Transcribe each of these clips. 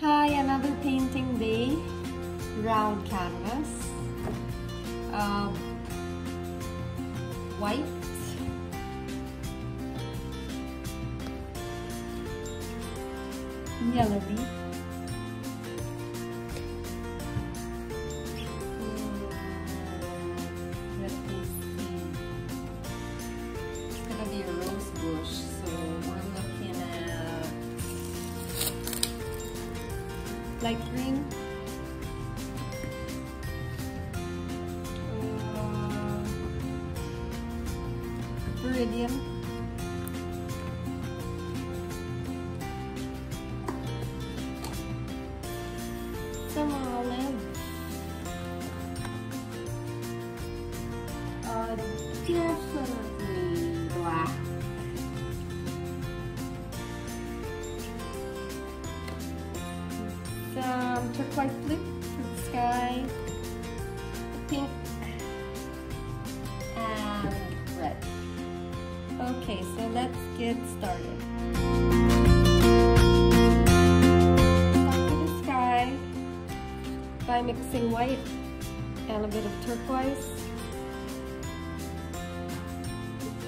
Hi, another painting day, round canvas, um, white, yellow light green. Turquoise blue for the sky, pink, and red. Okay, so let's get started. The sky by mixing white and a bit of turquoise.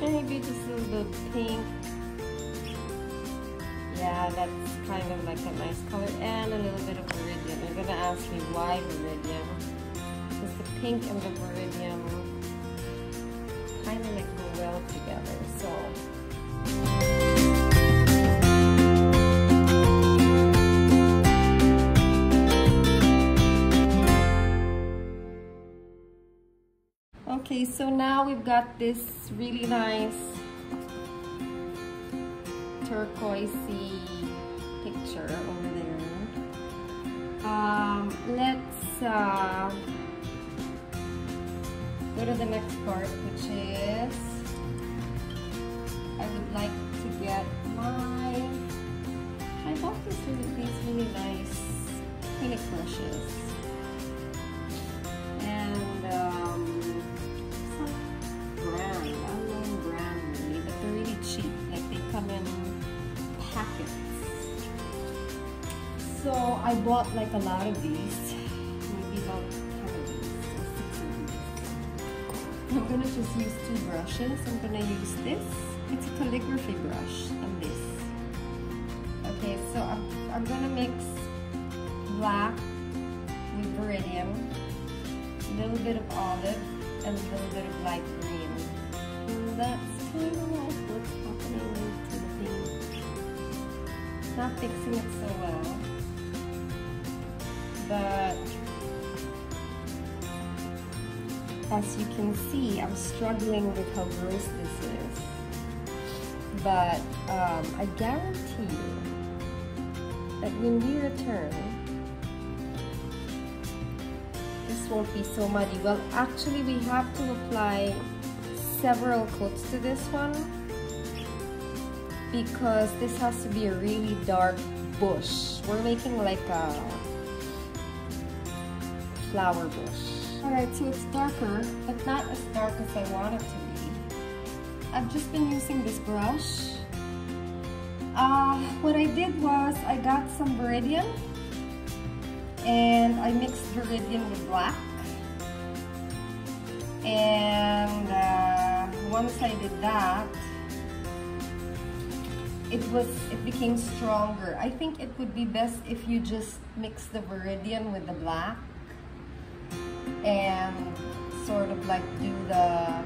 Maybe just a little bit of pink. Yeah, that's kind of like a nice color. And a little bit of viridian. You're gonna ask me why viridian. Because the pink and the viridian kind of like go well together. So Okay, so now we've got this really nice turquoisey picture over there. Um, let's uh, go to the next part, which is I would like to get my. I bought this really, these really nice acrylic brushes, I bought like a lot of these, maybe about 10 of these or 6 of these. I'm gonna just use two brushes. I'm gonna use this. It's a calligraphy brush and this. Okay, so I'm, I'm gonna mix black with viridian, a little bit of olive, and a little bit of light green. And that's kind of like what's happening to the paint. Not fixing it so well, but as you can see, I'm struggling with how gross this is. But um, I guarantee you that when we return, this won't be so muddy. Well, actually, we have to apply several coats to this one because this has to be a really dark bush. We're making like a flower bush. Alright, so it's darker, but not as dark as I want it to be. I've just been using this brush. Uh, what I did was I got some viridian and I mixed viridian with black. And uh, once I did that, it was it became stronger. I think it would be best if you just mix the viridian with the black and sort of like do the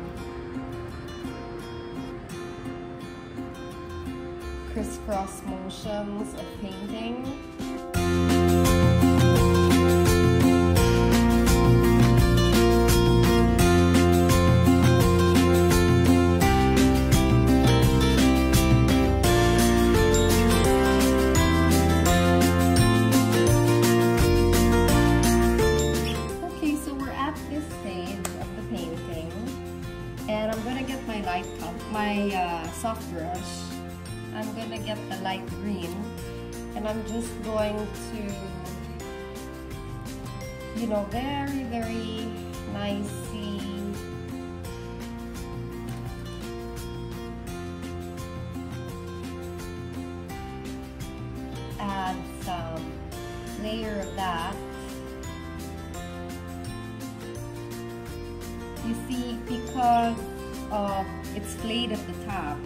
crisscross motions of painting. And I'm gonna get my light my uh, soft brush. I'm gonna get the light green, and I'm just going to, you know, very, very nicely You see, because of it's flayed at the top,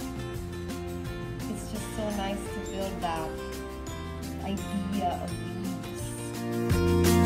it's just so nice to build that idea of leaves.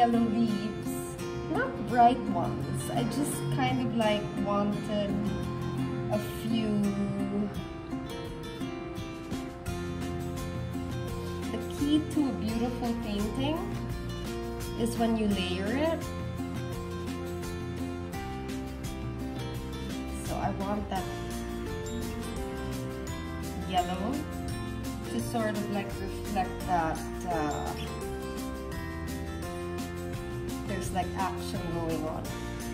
Yellow leaves. Not bright ones. I just kind of like wanted a few The key to a beautiful painting is when you layer it So I want that yellow to sort of like reflect that uh, like action going on.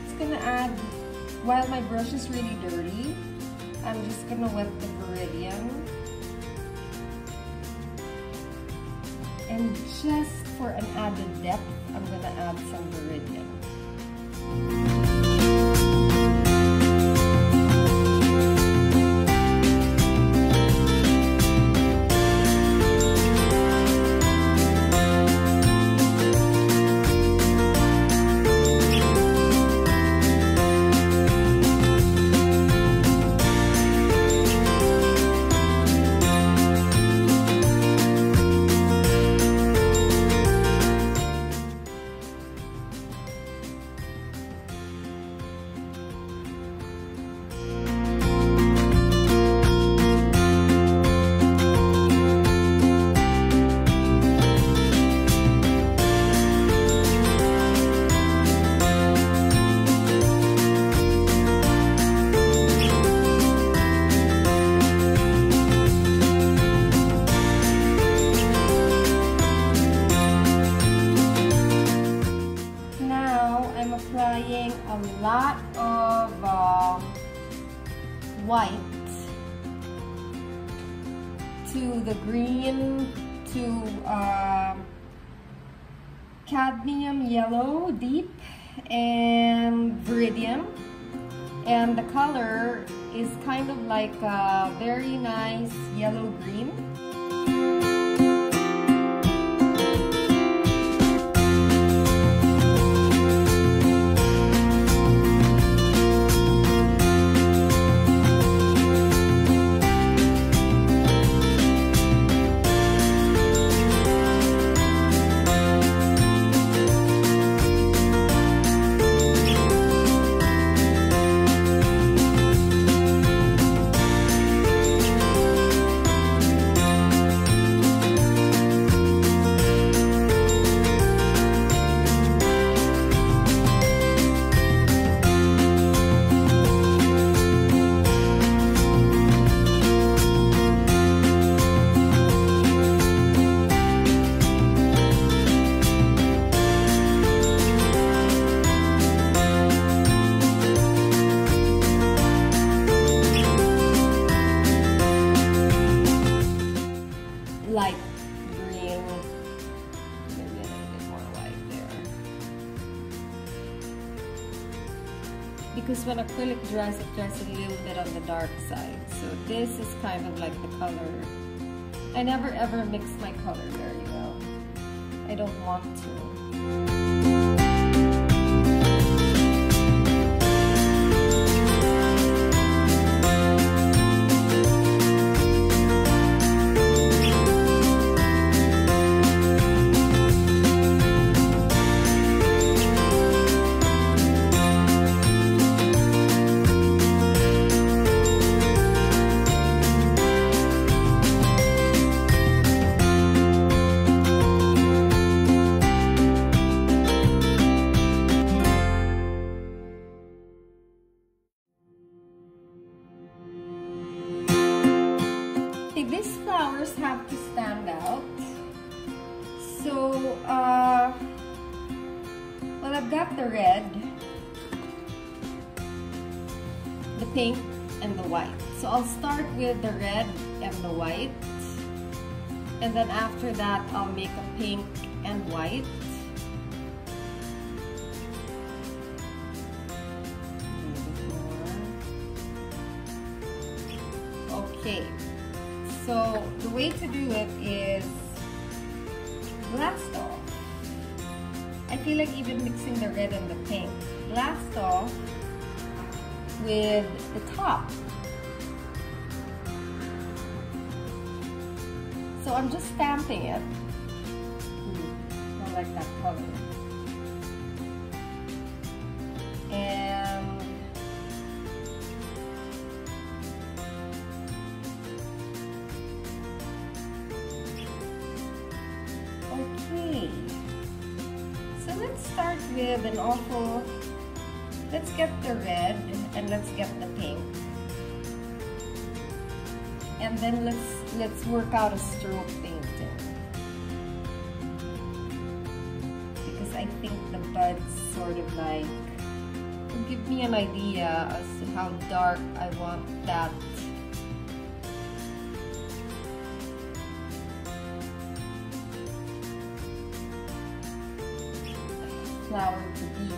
It's gonna add, while my brush is really dirty, I'm just gonna wet the Viridian. And just for an added depth, I'm gonna add some Viridian. To um, cadmium yellow deep and viridian and the color is kind of like a very nice yellow green It dries a little bit on the dark side. So this is kind of like the color. I never ever mix my color very well. I don't want to. I've got the red, the pink, and the white. So I'll start with the red and the white. And then after that, I'll make a pink and white. Okay, so the way to do it is blast off. I feel like even mixing the red and the pink. Last off with the top. So I'm just stamping it. Hmm, I like that color. Let's start with an awful, let's get the red and let's get the pink. And then let's let's work out a stroke painting. Because I think the buds sort of like give me an idea as to how dark I want that flower to be.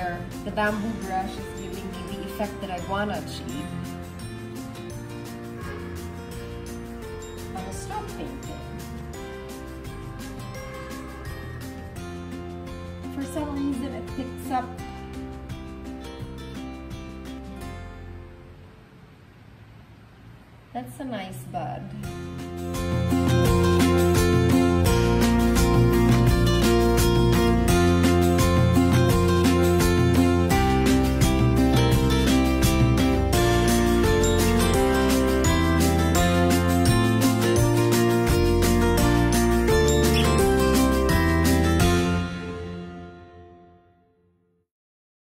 Or the bamboo brush is giving me the effect that I want to achieve on a stroke painting. For some reason it picks up That's a nice bud.